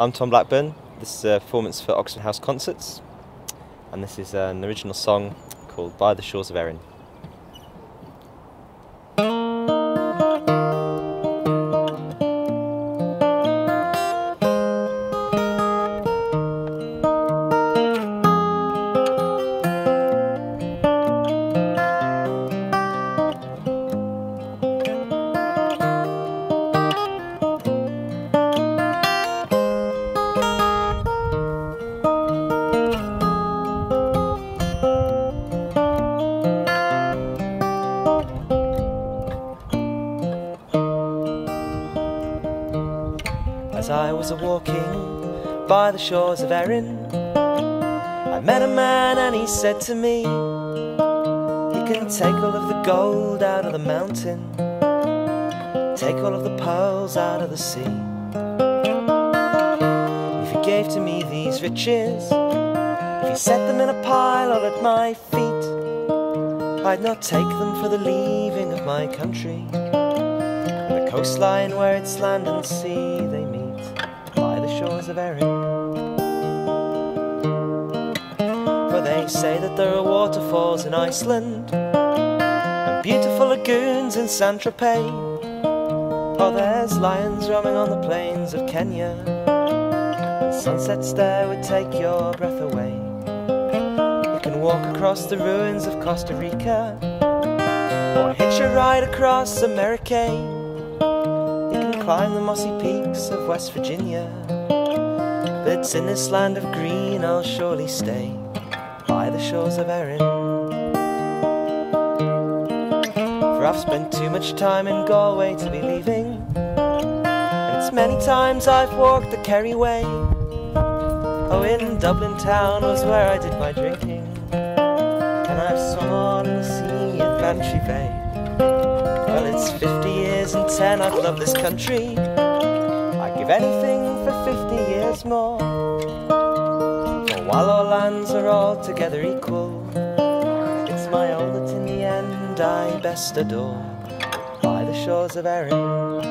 I'm Tom Blackburn. This is a performance for Oxford House Concerts, and this is an original song called By the Shores of Erin. I was a walking by the shores of Erin, I met a man and he said to me, You can take all of the gold out of the mountain, take all of the pearls out of the sea. If you gave to me these riches, if you set them in a pile all at my feet, I'd not take them for the leaving of my country the coastline where it's land and sea of. For they say that there are waterfalls in Iceland and beautiful lagoons in Saint Tropez. Oh, there's lions roaming on the plains of Kenya, and sunsets there would take your breath away. You can walk across the ruins of Costa Rica or hitch a ride across America. Climb the mossy peaks of West Virginia. But in this land of green I'll surely stay by the shores of Erin. For I've spent too much time in Galway to be leaving. And it's many times I've walked the Kerry Way. Oh, in Dublin town was where I did my drinking. And I've swum on the sea in Bantry Bay. Well, it's 50 years and 10 I've loved this country. I'd give anything for 50 years more. For while our lands are all together equal, it's my own that in the end I best adore by the shores of Erin.